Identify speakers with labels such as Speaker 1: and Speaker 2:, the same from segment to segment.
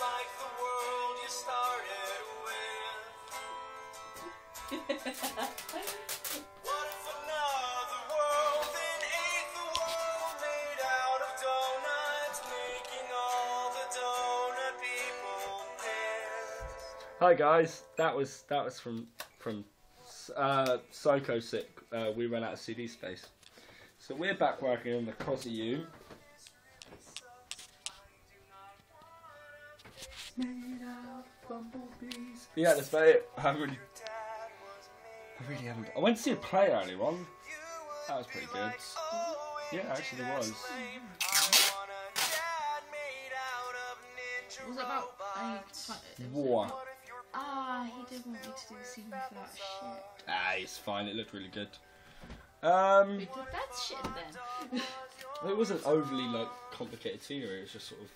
Speaker 1: like the world you started with. what if another world then ate the world made out of donuts, making all the donut people pissed?
Speaker 2: Hi guys, that was that was from from uh, Psychostick. Uh, we ran out of CD space. So we're back working on the Cosy Yeah, that's about it. I haven't really, I really haven't. I went to see a play earlier on. That was pretty good. Yeah, actually it was.
Speaker 3: Was it about? I, it
Speaker 2: War.
Speaker 3: Ah, he didn't want me to do the scene for that shit.
Speaker 2: Ah, it's fine. It looked really good. Um,
Speaker 3: We did that shit then.
Speaker 2: it wasn't overly like complicated scenery. It was just sort of.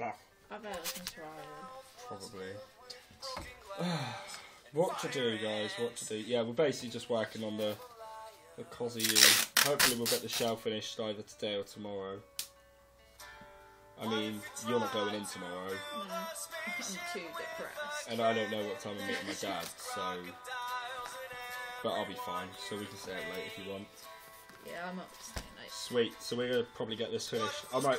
Speaker 2: Ah,
Speaker 3: I bet it was Mr. Iron.
Speaker 2: Probably. what to do, guys? What to do? Yeah, we're basically just working on the the Cosy. Hopefully, we'll get the shell finished either today or tomorrow. I mean, you're not going in tomorrow,
Speaker 3: No, I'm too depressed.
Speaker 2: and I don't know what time I'm meeting my dad, so. But I'll be fine, so we can stay out late if you want.
Speaker 3: Yeah, I'm up to staying late.
Speaker 2: Sweet. So we're gonna probably get this finished. I might.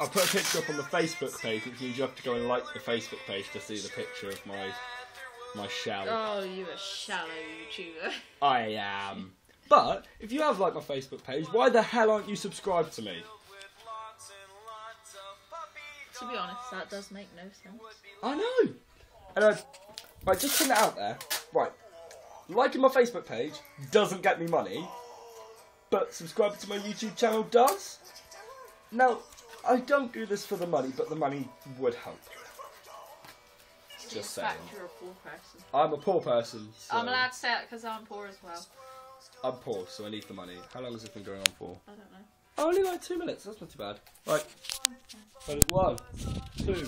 Speaker 2: I'll put a picture up on the Facebook page, which means you have to go and like the Facebook page to see the picture of my my shell.
Speaker 3: Oh, you're a shallow YouTuber.
Speaker 2: I am. But if you have liked my Facebook page, why the hell aren't you subscribed to me?
Speaker 3: to be honest, that does make no sense.
Speaker 2: I know. And I, right, just putting it out there. Right, liking my Facebook page doesn't get me money, but subscribing to my YouTube channel does. Now, I don't do this for the money, but the money would help. Just saying.
Speaker 3: fact, you're a poor person.
Speaker 2: I'm a poor person. So
Speaker 3: I'm allowed to say that because I'm poor as well.
Speaker 2: I'm poor, so I need the money. How long has it been going on for?
Speaker 3: I don't know.
Speaker 2: Oh, only like two minutes. That's not too bad. Right. One, two,